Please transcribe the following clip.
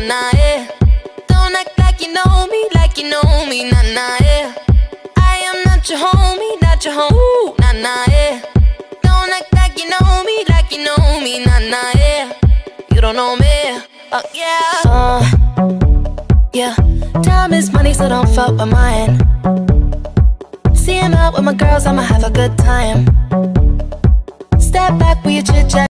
nah, nah, yeah. Don't act like you know me, like you know me, nah, nah, yeah. I am not your homie, not your home, Ooh, nah, nah, yeah. Don't act like you know me, like you know me, nah, nah, yeah. You don't know me, uh, yeah. Uh, yeah. Time is money, so don't fuck with mine. See him out with my girls, I'ma have a good time. Step back with your chit chat.